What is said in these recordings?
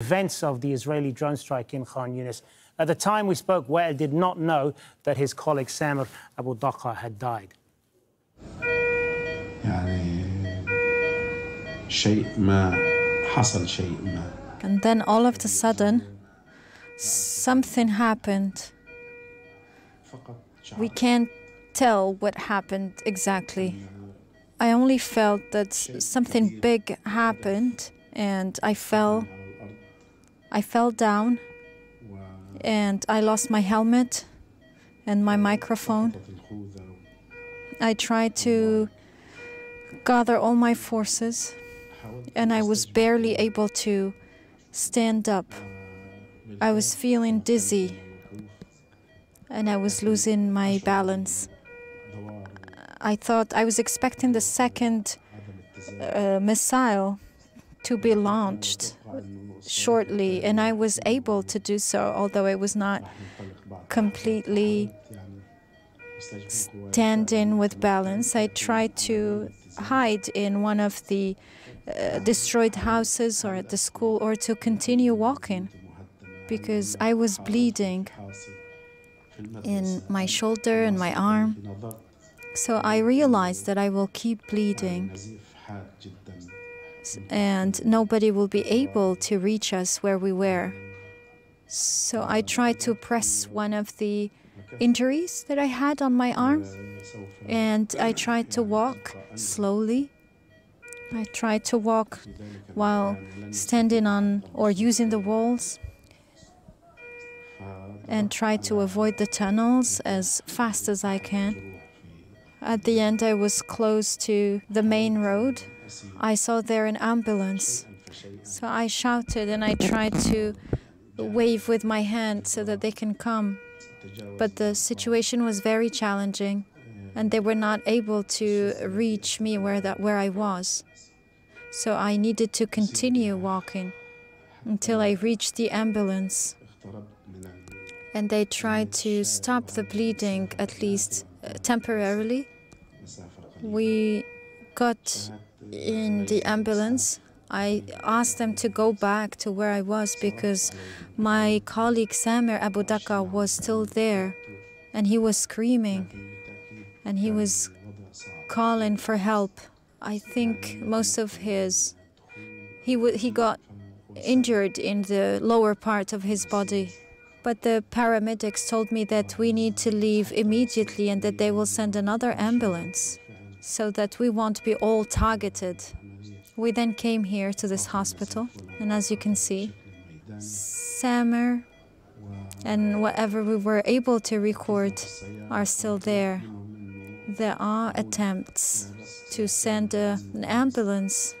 events of the Israeli drone strike in Khan Yunis. At the time we spoke, Wael did not know that his colleague Samer Abu Daqa had died. And then all of a sudden, something happened. We can't tell what happened exactly. I only felt that something big happened and I fell. I fell down and I lost my helmet and my microphone. I tried to gather all my forces and I was barely able to stand up. I was feeling dizzy and I was losing my balance. I thought I was expecting the second uh, missile to be launched shortly, and I was able to do so, although it was not completely standing with balance. I tried to hide in one of the uh, destroyed houses or at the school or to continue walking because I was bleeding in my shoulder and my arm. So I realized that I will keep bleeding and nobody will be able to reach us where we were. So I tried to press one of the injuries that I had on my arm and I tried to walk slowly. I tried to walk while standing on or using the walls and tried to avoid the tunnels as fast as I can. At the end, I was close to the main road. I saw there an ambulance. So I shouted and I tried to wave with my hand so that they can come. But the situation was very challenging and they were not able to reach me where, that, where I was. So I needed to continue walking until I reached the ambulance and they tried to stop the bleeding at least uh, temporarily. We got in the ambulance. I asked them to go back to where I was because my colleague Samer Abu Daqa was still there and he was screaming and he was calling for help. I think most of his he he got injured in the lower part of his body but the paramedics told me that we need to leave immediately and that they will send another ambulance so that we won't be all targeted. We then came here to this hospital, and as you can see, Samer and whatever we were able to record are still there. There are attempts to send a, an ambulance,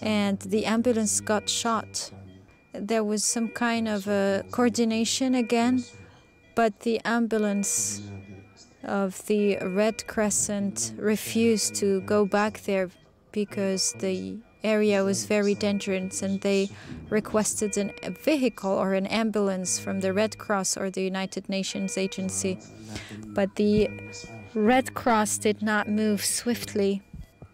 and the ambulance got shot there was some kind of a coordination again, but the ambulance of the Red Crescent refused to go back there because the area was very dangerous and they requested an, a vehicle or an ambulance from the Red Cross or the United Nations agency. But the Red Cross did not move swiftly,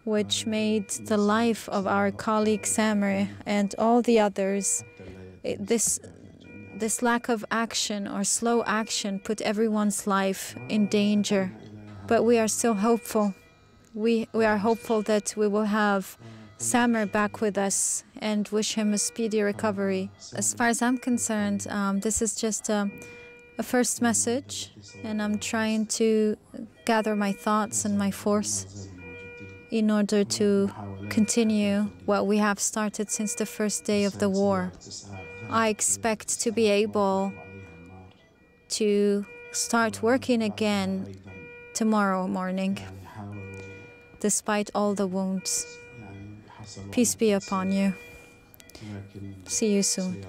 which made the life of our colleague Samer and all the others eh, this this lack of action or slow action put everyone's life in danger. But we are still hopeful. We, we are hopeful that we will have Samer back with us and wish him a speedy recovery. As far as I'm concerned, um, this is just a, a first message, and I'm trying to gather my thoughts and my force in order to continue what we have started since the first day of the war. I expect to be able to start working again tomorrow morning, despite all the wounds. Peace be upon you. See you soon.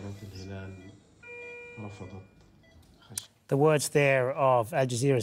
The words there of Al Jazeera's